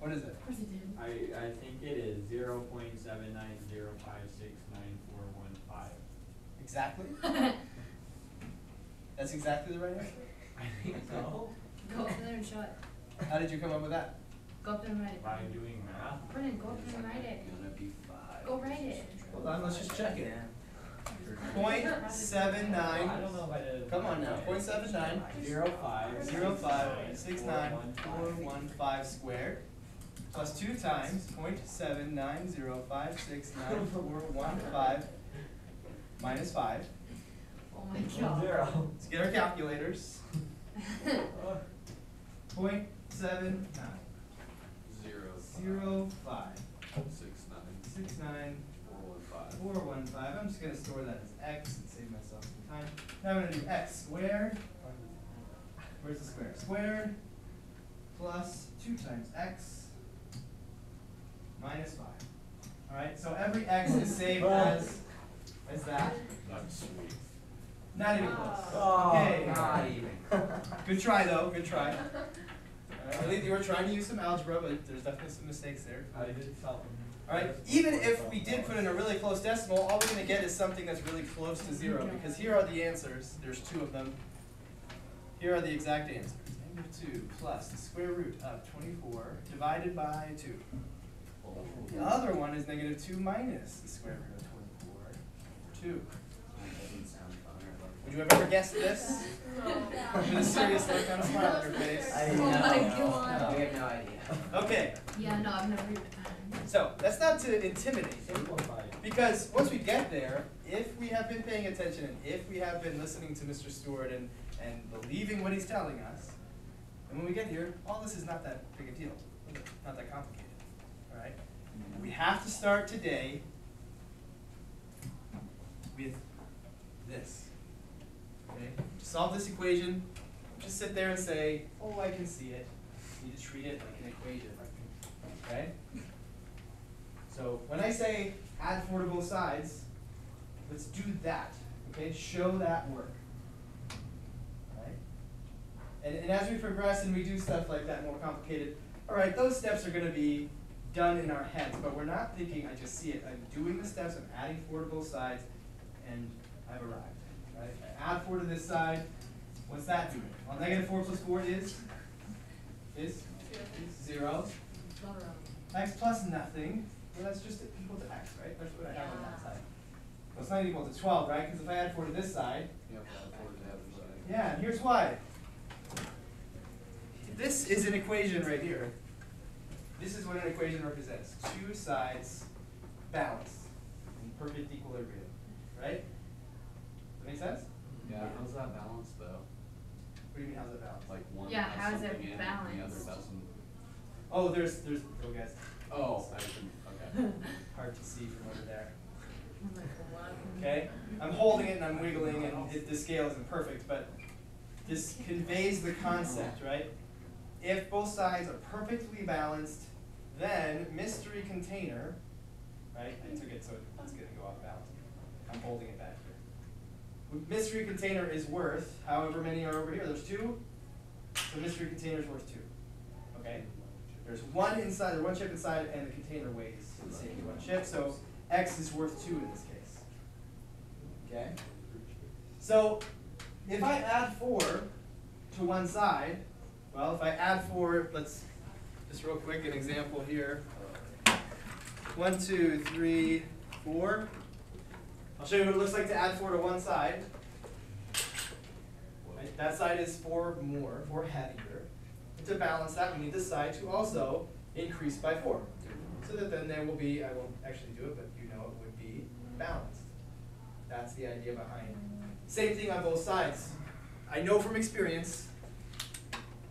Yeah. What is it? Of course it did. I, I think it is zero point seven nine zero five six nine four one five. Exactly? That's exactly the right answer? I think so. Go up there and show it. How did you come up with that? Go up there and write it. By doing math. Brennan, go up there and write it. Gonna be five. Go write it. Hold on, let's just check it. Yeah. Point seven nine. I don't know if I did. Come on now, point seven nine. Zero five. Zero five six four, nine one, four five. one five squared plus two times point seven nine zero five six nine four one five minus five. Oh my god. Zero. Let's get our calculators. Point seven nine Zero. zero five Six nine. six nine Four one five. four one five. I'm just gonna store that as x and save myself some time. Now I'm gonna do x squared. Where's the square? Squared plus two times x minus five. Alright, so every x is saved oh. as, as that. That's sweet. Not even close. Oh, Okay. Not even. Good try though, good try. Alright, I think you were trying to use some algebra, but there's definitely some mistakes there. I did something. Alright, even if we did put in a really close decimal, all we're gonna get is something that's really close to zero, because here are the answers, there's two of them. Here are the exact answers. Negative two plus the square root of twenty-four divided by two. The other one is negative two minus the square root of twenty-four, two. Doesn't sound fun or like. Would you have ever guessed this? With a serious look on a smile on your face. I Oh know, no, no, we have no idea. Okay, Yeah, no, I've never. so that's not to intimidate him. Simplify. Because once we get there, if we have been paying attention and if we have been listening to Mr. Stewart and, and believing what he's telling us, and when we get here, all this is not that big a deal, not that complicated, alright? We have to start today with this, okay? To solve this equation, just sit there and say, oh, I can see it. You need to treat it like an equation, okay? So when I say add four to both sides, let's do that, okay? Show that work. Right? And, and as we progress and we do stuff like that more complicated, all right, those steps are gonna be done in our heads, but we're not thinking, I just see it, I'm doing the steps, I'm adding four to both sides, and I've arrived, right? I add four to this side, what's that doing? Well, negative four plus four is, is zero. X plus nothing, well, that's just equal to x, right? That's what I have on that side. Well, it's not equal to twelve, right? Because if I add four to this side, Yep, add four to the other side. yeah, and here's why. This is an equation right here. This is what an equation represents. Two sides balanced in perfect equilibrium, right? Does that make sense? Yeah, how's that balanced though? What do you mean, how's it balanced? Like one Yeah, has how's it something in it and the other balanced? doesn't. Oh, there's, there's, oh guys, Oh, I can, okay. hard to see from over there. Okay, I'm holding it and I'm wiggling and it, the scale isn't perfect, but this conveys the concept, right? If both sides are perfectly balanced, then mystery container, right? I took it so it's gonna go off balance. I'm holding it back here. Mystery container is worth however many are over here. There's two, so mystery container is worth two. Okay? There's one inside, there's one chip inside, and the container weighs the same as one chip, so X is worth two in this case. Okay? So, if I add four to one side, well, if I add four, let's, just real quick, an example here. One, two, three, four. I'll show you what it looks like to add four to one side. Right, That side is four more, four heavier. To balance that, we need this side to also increase by four. So that then there will be, I won't actually do it, but you know it would be balanced. That's the idea behind. Same thing on both sides. I know from experience,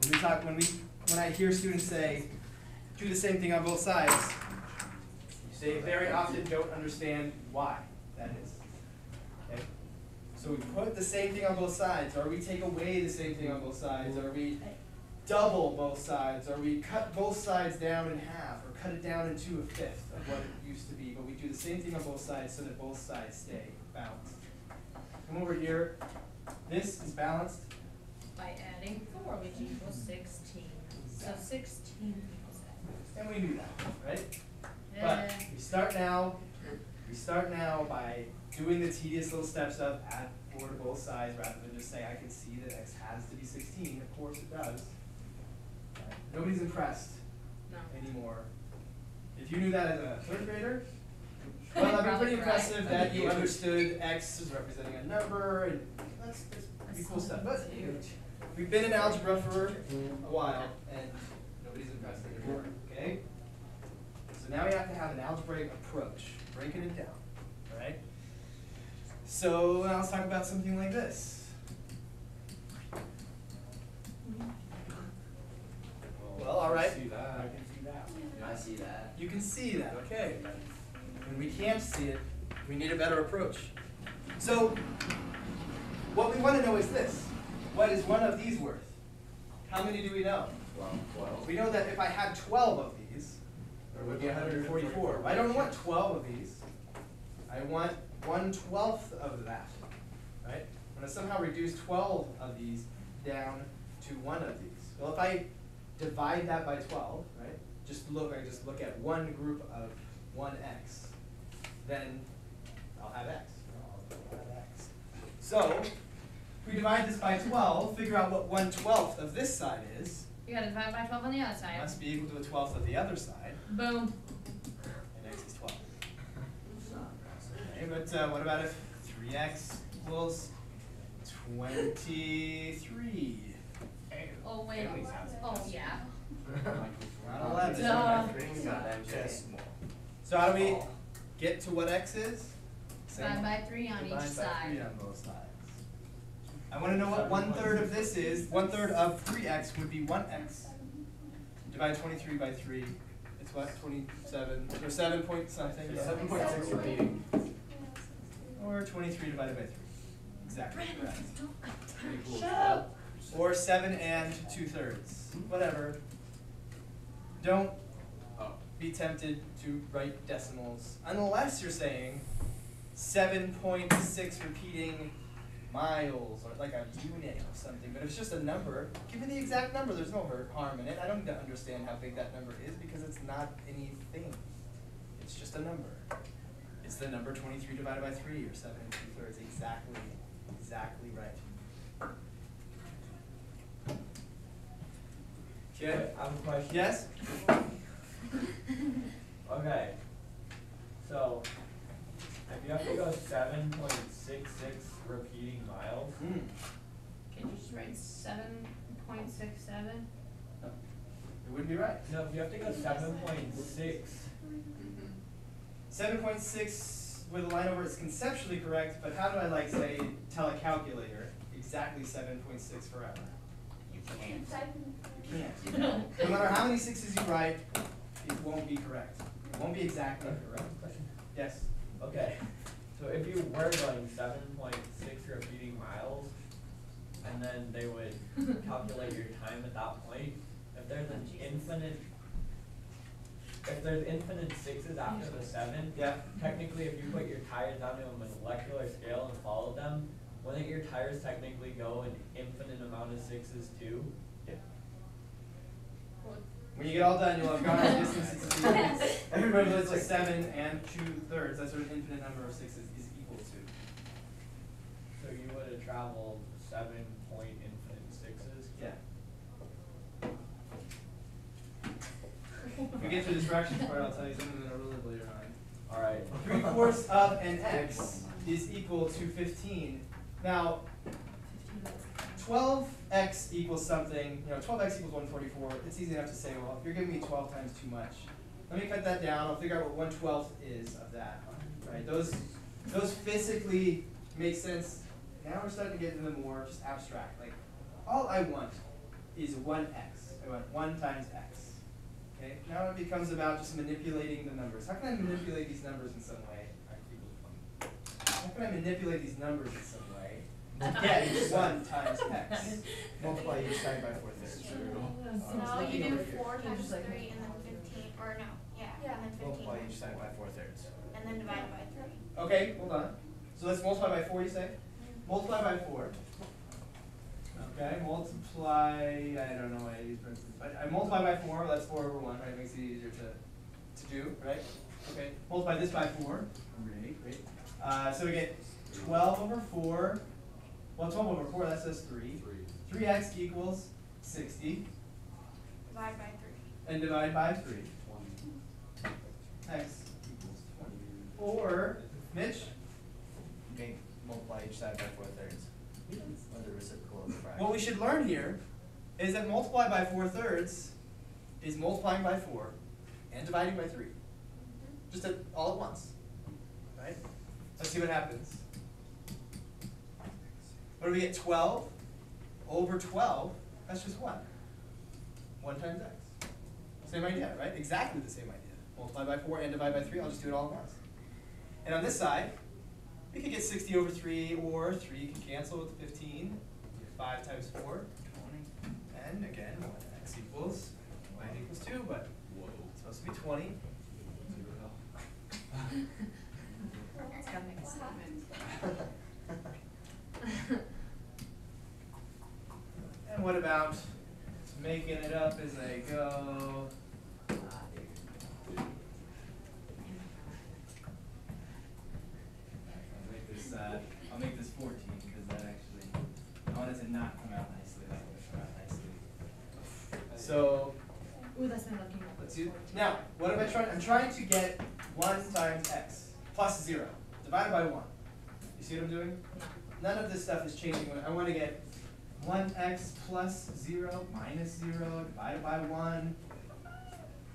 when we talk, when we, when I hear students say, do the same thing on both sides, they very often don't understand why that is. Okay? So we put the same thing on both sides, or we take away the same thing on both sides, or we double both sides, or we cut both sides down in half, or cut it down into a fifth of what it used to be, but we do the same thing on both sides so that both sides stay balanced. Come over here, this is balanced, By adding four, which equals sixteen, so sixteen equals that. and we knew that, right? But we start now, we start now by doing the tedious little steps of add four to both sides rather than just say, I can see that x has to be sixteen, of course it does. Right? Nobody's impressed No. anymore. If you knew that as a third grader, well, that'd be pretty right. impressive that you understood x is representing a number and that's, that's pretty cool stuff. But we've been in algebra for a while and nobody's impressed anymore, okay? So now we have to have an algebraic approach, breaking it down, alright? So now let's talk about something like this. Well, all right. See I can see that. I see that. You can see that, okay. When we can't see it, we need a better approach. So, what we wanna know is this. What is one of these worth? How many do we know? Twelve, twelve. We know that if I had twelve of these, there would be hundred and forty-four. I don't want twelve of these. I want one twelfth of that, right? I'm gonna somehow reduce twelve of these down to one of these. Well, if I divide that by twelve, right, just look, I just look at one group of one x, then I'll have x. I'll have x. So, if we divide this by twelve, figure out what one twelfth of this side is, You gotta divide by twelve on the other side. must be equal to a twelfth of the other side, Boom. and x is twelve. Okay, but uh, what about if three x equals twenty-three? Oh, wait, At least has- oh, yeah. Not eleven. Duh. So how do we get to what x is? Same- Divide by three on each divide by three side. on both sides. I wanna know what one third of this is, one third of three x would be one x. Divide twenty-three by three, it's what, twenty-seven, or seven point something? yeah. Seven point six repeating. Or twenty-three divided by three, exactly correct. Equals Shut. Or seven and two thirds, whatever. Don't Oh. be tempted to write decimals unless you're saying seven point six repeating miles or like a unit or something. But if it's just a number, give me the exact number. There's no hurt harm in it. I don't need to understand how big that number is because it's not anything. It's just a number. It's the number twenty-three divided by three or seven and two thirds. Exactly, exactly right. Okay. I have a question. Yes. Okay, so, if you have to go seven point six six repeating miles, Hmm. Can you just write seven point six seven? It wouldn't be right. no, if you have to go seven point six, Seven point six with a line over is conceptually correct, but how do I like say tell a calculator exactly seven point six forever? You can't. You can't. No matter how many sixes you write, it won't be correct. It won't be exactly correct. Yes. Okay, so if you were going seven point six repeating miles, and then they would calculate your time at that point, if there's an infinite, if there's infinite sixes after the seven, Yeah. technically if you put your tires down to a molecular scale and followed them, wouldn't your tires technically go an infinite amount of sixes too? Yeah. When you get all done, you'll have gone the distance it's equal. Everybody knows like seven and two thirds. That's what an infinite number of sixes is equal to. So you would have traveled seven point infinite sixes? Yeah. If we get to this fractions part, I'll tell you something that'll really blow your mind. Alright. Three fourths of an x is equal to fifteen. Now, twelve x equals something, you know, twelve x equals one forty-four, it's easy enough to say, well, if you're giving me twelve times too much, let me cut that down, I'll figure out what one twelfth is of that, right? Those, those physically make sense now we're starting to get into the more just abstract, like, all I want is one x. I want one times x. Okay, now it becomes about just manipulating the numbers. How can I manipulate these numbers in some way? How can I manipulate these numbers in some way? To Get one times x. Multiply each side by four thirds. I'm No, looking you do four times three and then fifteen, or no, yeah, Yeah. and then fifteen Multiply each side by four thirds. and then divide by three. Okay, hold on. So let's multiply by four, you say? Multiply by four. Okay, multiply, I don't know why I use parentheses, but I multiply by four, that's four over one, right, makes it easier to, to do, right? Okay, multiply this by four, great, great. Uh, so we get twelve over four, well, twelve over four, that says three. Three. Three x equals sixty, Divide by three. and divide by three, Twenty. x equals twenty. Or, Mitch, Okay, multiply each side by four thirds. Or the reciprocal of the fraction. What we should learn here is that multiply by four thirds is multiplying by four and dividing by three. Mm-hmm. Just at, all at once. Right? Let's see what happens. What do we get? Twelve over twelve, that's just one. One times x. Same idea, right? Exactly the same idea. Multiply by four and divide by three, I'll just do it all at once. And on this side, we could get sixty over three, or three can cancel with fifteen. Five times four, Twenty. and again, one x equals, y equals two, but Whoa. it's supposed to be twenty. It's gotta make a statement. And what about making it up as I go? I'll make this, uh, I'll make this fourteen, because that actually, I want it to not come out nicely, that would come out nicely. So, Ooh, that's my lucky. Let's do, now, what am I trying, I'm trying to get one times x plus zero, divided by one. You see what I'm doing? None of this stuff is changing, I wanna get one x plus zero minus zero divided by one,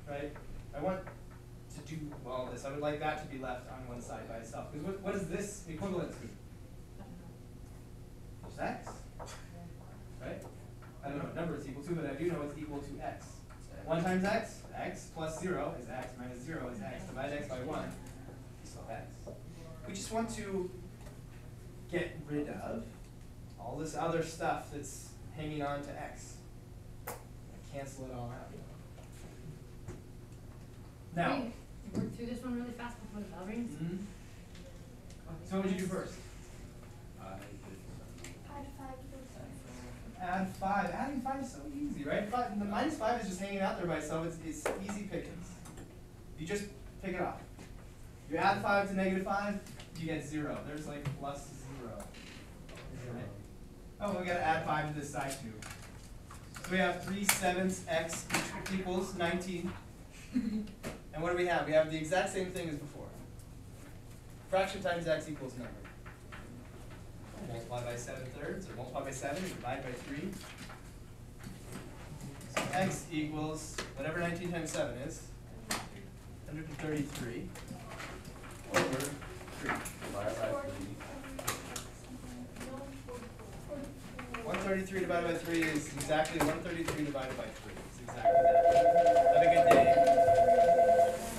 right? I want to do all this, I would like that to be left on one side by itself, because what, what is this equivalent to? Just x, right? I don't know what number it's equal to, but I do know it's equal to x. One times x, x plus zero is x minus zero is x, divided x by one, you still x. We just want to get rid of all this other stuff that's hanging on to x. I cancel it all out. Now. Hey, you worked through this one really fast before the bell rings? Mm -hmm. So what did you do first? add 5. Adding 5 is so easy, right? But the minus 5 is just hanging out there by itself. It's, it's easy pickings. You just pick it off. You add 5 to negative 5, you get 0. There's like plus 0. Oh, we gotta add five to this side too. So we have three sevenths x equals nineteen. And what do we have? We have the exact same thing as before. Fraction times x equals number. Multiply by seven thirds, or multiply by seven, divide by three. So x equals whatever nineteen times seven is, hundred and thirty-three over three. 133 divided by 3 is exactly 133 divided by 3. It's exactly that. Have a good day.